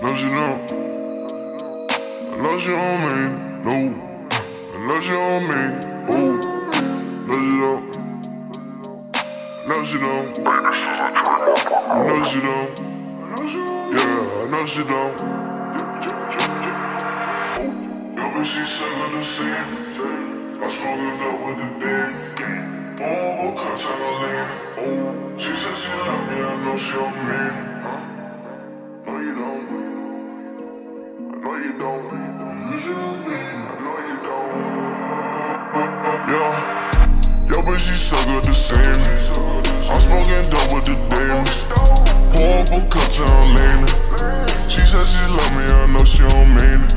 Oh, no, she don't. No, she don't mean. No. No, she don't mean. Oh. No, she don't. No, she don't. No, she don't. Yeah, I know she don't. Yo, but she suckin' the same. Thing. I smoking up with the dick. Oh, cut time I lean. She said she love me, I know she don't mean. You don't. I know you don't. Yeah. Yo, but she suck up the same. I'm smoking dope with the demons. Horrible cut I'm leaning. She said she love me, I know she don't mean it.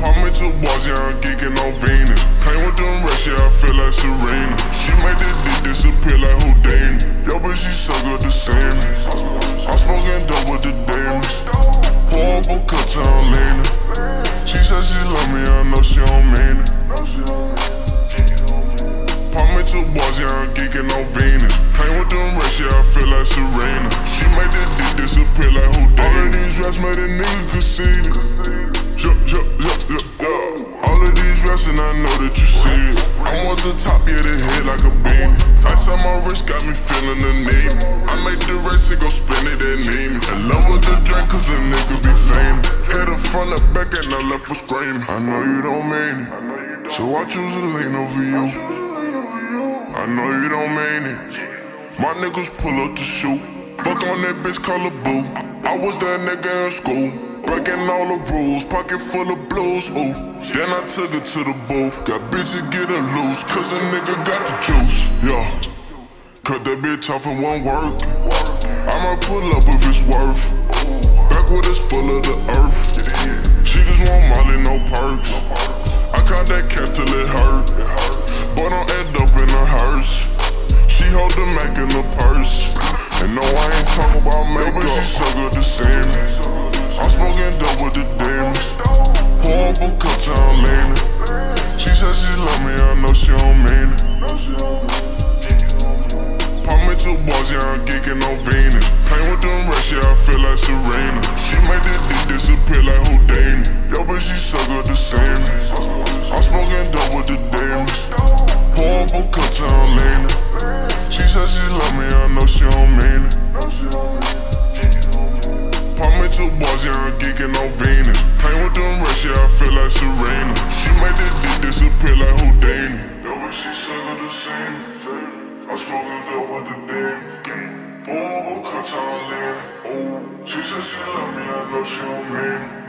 Pop me two boys, yeah, I'm geeking on Venus. Pain with them rest, yeah, I feel like Serena. She made this dick disappear like Houdini. Yo, but she suck up the same. Nigga conceited. Yup, yup, yup, yup, yup. All of these raps and I know that you see it. I'm on the top, yeah, the head like a beam. Ice on my wrist got me feeling the need. I make the race, it go spin it and need me. In love with the drink, cause a nigga be famous. Hit her front, the back, and I left for screaming. I know you don't mean it. So I choose to lean over you. I know you don't mean it. My niggas pull up to shoot. Fuck on that bitch, call her boo. I was that nigga in school. Breaking all the rules, pocket full of blues, ooh. Then I took her to the booth. Got bitches getting loose, cause a nigga got the juice. Yeah. Cut that bitch off in one work. I'ma pull up if it's worth. Backwood is full of the earth. She just want Molly, no perks. Horrible cut I'm leaning. She said she love me, I know she don't mean it. Pop me two boys, yeah, I'm geeking on Venus. Pain with them rest, yeah, I feel like Serena. She made this dick disappear like Houdini. Yo, but she like Serena. She made this dick disappear like Houdini. Yo, but she suck the same. Thing. I'm smoking dope with the demons. Oh, cut I'm leaning. She said she love me, I know she don't mean